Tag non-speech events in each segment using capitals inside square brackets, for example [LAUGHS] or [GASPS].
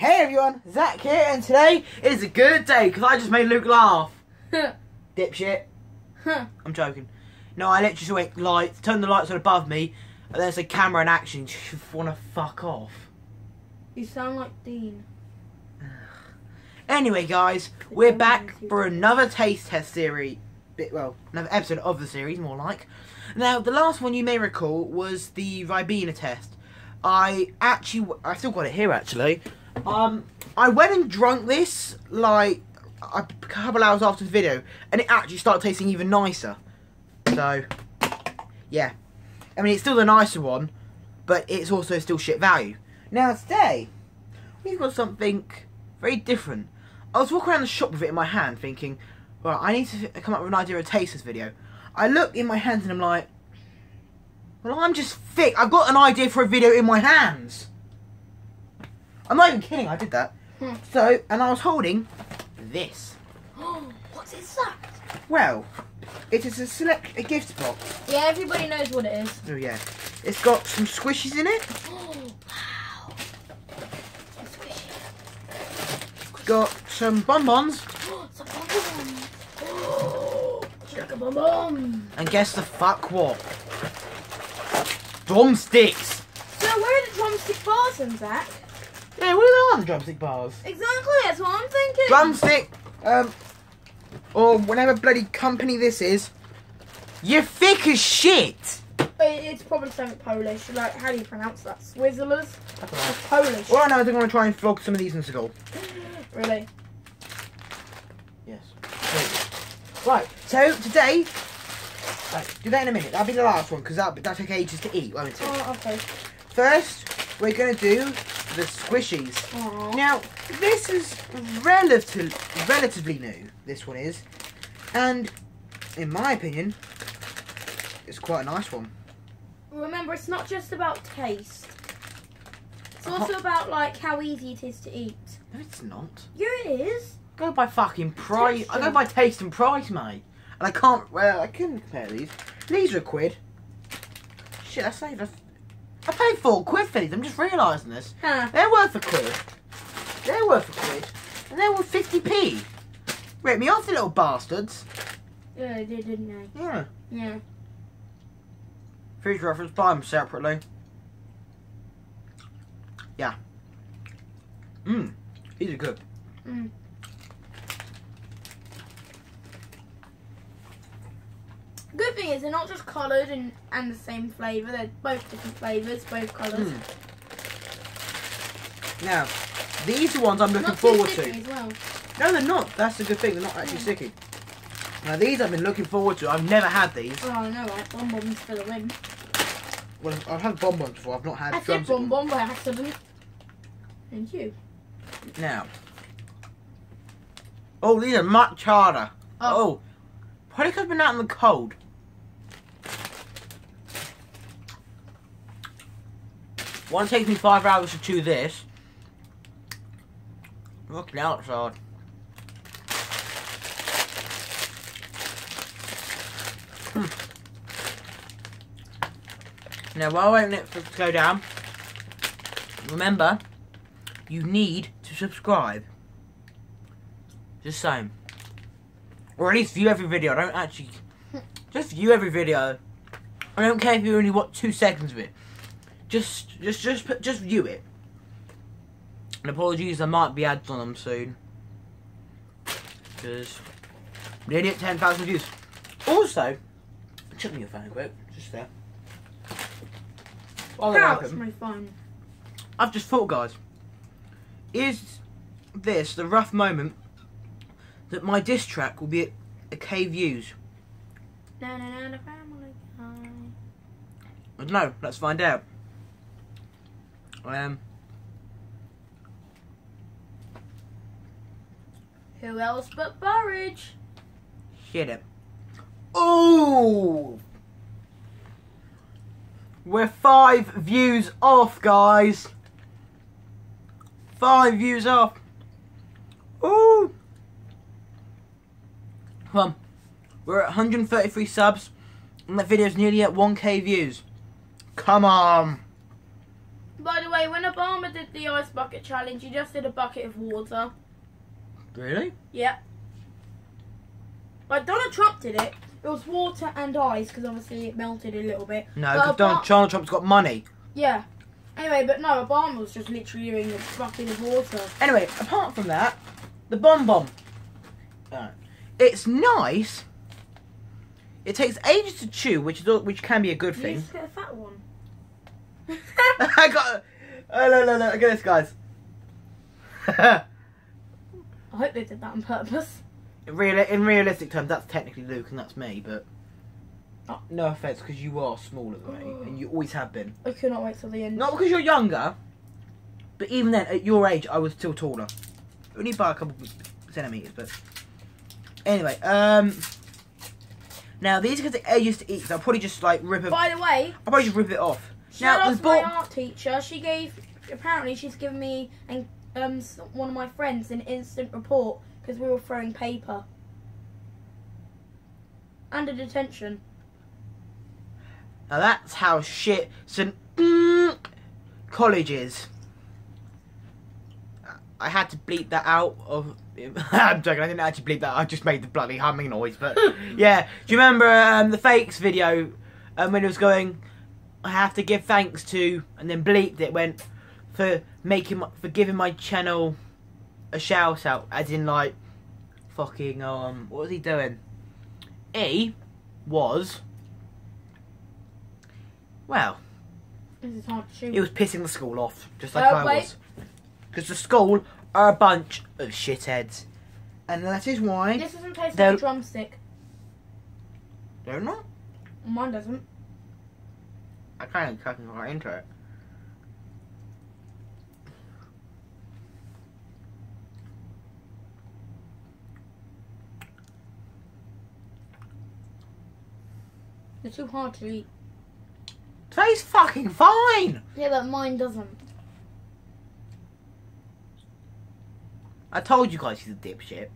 Hey everyone, Zach here, and today is a good day because I just made Luke laugh. [LAUGHS] Dipshit. I'm joking. No, I literally just went lights, turned the lights on above me, and there's a camera in action. You wanna fuck off. you sound like Dean. [SIGHS] Anyway, guys, we're back for another taste test series. Bit well, another episode of the series, more like. Now, the last one you may recall was the Ribena test. I actually, I still got it here actually. Um, I went and drunk this like a couple hours after the video, and it actually started tasting even nicer. So, yeah. I mean, it's still the nicer one, but it's also still shit value. Now, today, we've got something very different. I was walking around the shop with it in my hand, thinking, well, I need to come up with an idea of a taste this video. I look in my hands and I'm like, well, I'm just thick. I've got an idea for a video in my hands. I'm not even kidding. I did that. Hmm. So, and I was holding this. what is that? Well, it is a select a gift box. Yeah, everybody knows what it is. Oh yeah, it's got some squishies in it. [GASPS] wow. It's squishy. Got some bonbons, It's a bonbon. Sugar bonbon. and guess the fuck what? Drumsticks. So where are the drumstick bars then, Zach? Yeah, what are the drumstick bars? Exactly, that's what I'm thinking. drumstick, um, or whatever bloody company this is, you're thick as shit. It's probably something Polish. Like, how do you pronounce that? Swizzlers? I don't know. It's Polish. All I know is I'm going to try and vlog some of these in school. [LAUGHS] Really? Yes. Right, so today, right, do that in a minute. That'll be the last one because that, that'll take ages to eat, won't it? Oh, okay. First, we're going to do the squishies. Aww. Now, this is relative, relatively new, this one is. And, in my opinion, it's quite a nice one. Remember, it's not just about taste. It's Uh-huh. also about like how easy it is to eat. No, it's not. Yeah, it is. Go by fucking price. I go by taste and price, mate. And I can't. Well, I couldn't compare these. These are a quid. Shit, I saved. a- I paid four quid for these. I'm just realising this. Huh. They're worth a quid. They're worth a quid, and they're worth fifty p. Rip me off, the little bastards. Yeah, they did, didn't they? Yeah. Yeah. Future reference. Buy them separately. Yeah. Mmm. These are good. Mm. Good thing is they're not just coloured and, and the same flavour. They're both different flavours, both colours. Mm. Now, these ones I'm looking Not forward to. well. No, they're not. That's the good thing. They're not actually sticky. Now, these I've been looking forward to. I've never had these. Oh, I know, right? Bonbons for the win. Well, I've had bonbons before. I've not had I said bonbon by accident. And you. Now. Oh, these are much harder. Oh. Oh. Probably because I've been out in the cold. One takes me five hours to chew this. Look outside. Hmm. Now, while waiting it for it to go down, remember, you need to subscribe. Just saying. Or at least view every video. I don't actually. Just view every video. I don't care if you only watch two seconds of it. Just, just, just, put, just view it. And apologies, there might be ads on them soon. Because nearly at 10,000 views. Also, check me your phone quick, just there. While they're my phone. I've just thought, guys, is this the rough moment that my diss track will be at a K views? No, no, no, na family guy. I don't know. Let's find out. Um, Who else but Burrage? shit it. Oh, we're five views off, guys. Five views off. Ooh. Come on. We're at 133 subs, and that video's nearly at 1k views. Come on. By the way, when Obama did the ice bucket challenge, he just did a bucket of water. Really? Yeah. Like Donald Trump did it. It was water and ice because obviously it melted a little bit. No, because Donald, Obama- Donald Trump's got money. Yeah. Anyway, but no, Obama was just literally doing a bucket of water. Anyway, apart from that, the bomb bomb. Alright. It's nice. It takes ages to chew, which is al- which can be a good You thing. just get a fat one. [LAUGHS] I got. Oh no no no! Look at this, guys. I hope they did that on purpose. in, real, in realistic terms, that's technically Luke and that's me, but oh, no offense, because you are smaller than me, and you always have been. I cannot wait till the end. Not because you're younger, but even then, at your age, I was still taller. Only by a couple centimeters, but anyway. Um. Now these are to take ages to eat, so I'll probably just like rip it. By the way, I'll probably just rip it off. Shout Now, out the to my art teacher. She gave apparently she's given me and um one of my friends an instant report because we were throwing paper. Under detention. Now that's how shit St. College is. I had to bleep that out of. [LAUGHS] I'm joking. I didn't actually bleep that. I just made the bloody humming noise. But [LAUGHS] yeah, do you remember um, the fakes video um, when it was going? I have to give thanks to, and then bleeped it. Went for making for giving my channel a shout out, as in like fucking um, what was he doing? He was well. This is hard to shoot. He was pissing the school off, just like Uh, I wait. was. Because the school are a bunch of shitheads. And that is why This doesn't taste like a drumstick. they're not. Mine doesn't. I kind of cutting right into it. They're too hard to eat. Tastes fucking fine! Yeah, but mine doesn't. I told you guys he's a dipshit.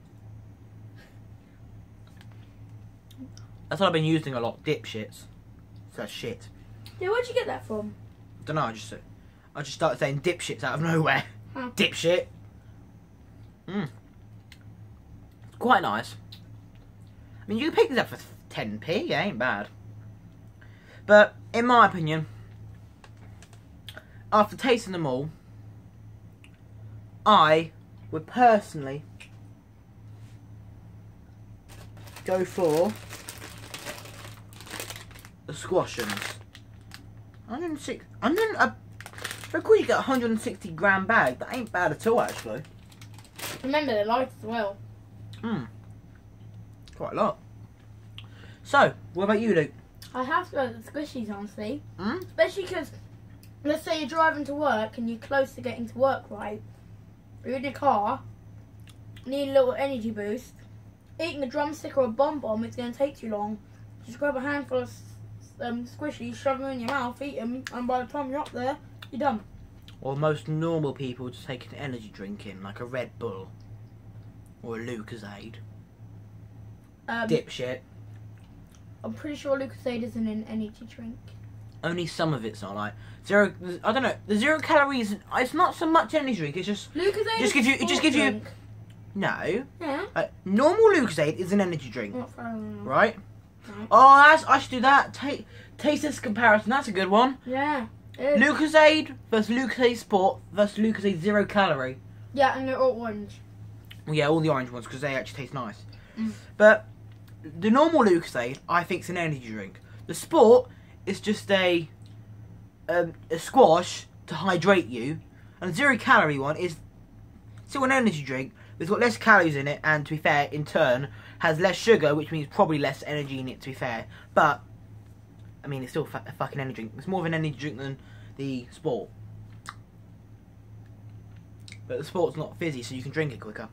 That's what I've been using a lot, dipshits. That's shit. Yeah, where'd you get that from? Don't know, I just I just started saying dipshits out of nowhere. Oh. Dipshit. Hmm. Quite nice. I mean, you can pick these up for 10p, yeah, ain't bad. But, in my opinion, after tasting them all, I would personally go for the squashins. 106. I'm in a. Of course, you get a 160 gram bag. That ain't bad at all, actually. Remember, they're light as well. Hmm. Quite a lot. So, what about you, Luke? I have to go to the squishies, honestly. Hmm? Especially because, let's say you're driving to work and you're close to getting to work, right? You're in your car, need a little energy boost. Eating a drumstick or a bomb bomb is going to take too long. Just grab a handful of um, squishy, shove them in your mouth, eat them, and by the time you're up there, you're done. Or most normal people just take an energy drink in, like a Red Bull. Or a Lucozade. Um, Dipshit. I'm pretty sure Lucozade isn't an energy drink. Only some of it's not like zero. I don't know. The zero calories. It's not so much energy drink. It's just Lucozade Just gives you- it just gives you- no. Yeah. Uh, normal Lucozade is an energy drink, um, right? Right. Oh, that's, I should do that. Take taste this comparison. That's a good one. Yeah. Lucozade versus Lucozade Sport versus Lucozade Zero Calorie. Yeah, and they're all orange. Well, yeah, all the orange ones because they actually taste nice. Mm. But the normal Lucozade, I think, is an energy drink. The Sport is just a um, a squash to hydrate you, and the zero calorie one is still an energy drink. but It's got less calories in it, and to be fair, in turn, has less sugar, which means probably less energy in it. To be fair, but I mean, it's still a fucking energy drink. It's more of an energy drink than the Sport. But the Sport's not fizzy, so you can drink it quicker.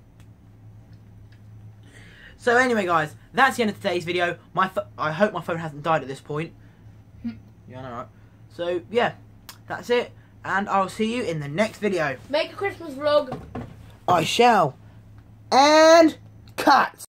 So anyway, guys, that's the end of today's video. My I hope my phone hasn't died at this point. Hmm. yeah, I know, right? So yeah, that's it, and I'll see you in the next video. Make a Christmas vlog. I shall. And cut.